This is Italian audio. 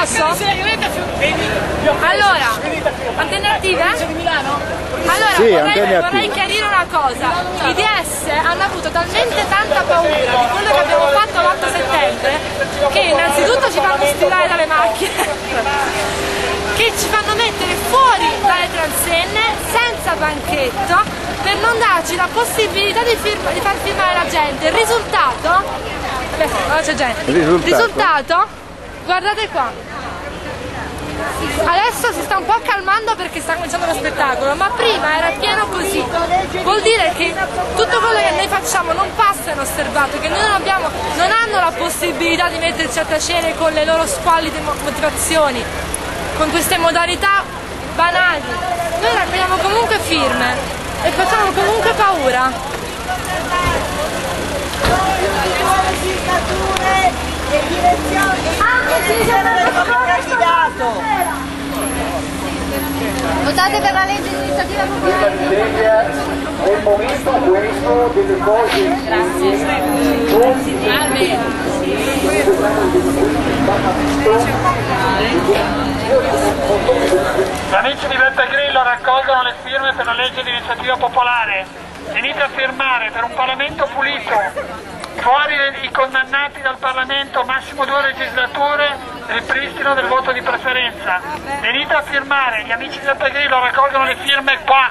Posso? Allora, antenne attive? Allora, Sì, vorrei, vorrei chiarire una cosa. I DS hanno avuto talmente tanta paura di quello che abbiamo fatto l'8 settembre che innanzitutto ci fanno sfilare dalle macchine, che ci fanno mettere fuori dalle transenne senza banchetto per non darci la possibilità di, firma- di far firmare la gente. Il risultato... Ora c'è gente. Il risultato? risultato? Guardate qua. Adesso si sta un po' calmando perché sta cominciando lo spettacolo, ma prima era pieno così. Vuol dire che tutto quello che noi facciamo non passa inosservato, che noi non, abbiamo, non hanno la possibilità di metterci a tacere con le loro squallide mo- motivazioni, con queste modalità banali. Noi raccogliamo comunque firme e facciamo comunque paura. legislature e direzioni del proprio candidato. Votate per la legge di iniziativa popolare. nel momento questo delle cose Gli amici di Beppe Grillo raccolgono le firme per la legge di iniziativa popolare. Venite a firmare per un Parlamento pulito. Fuori i condannati dal Parlamento, massimo due legislature, ripristino del voto di preferenza. Venite a firmare, gli amici di Beppe Grillo raccolgono le firme qua.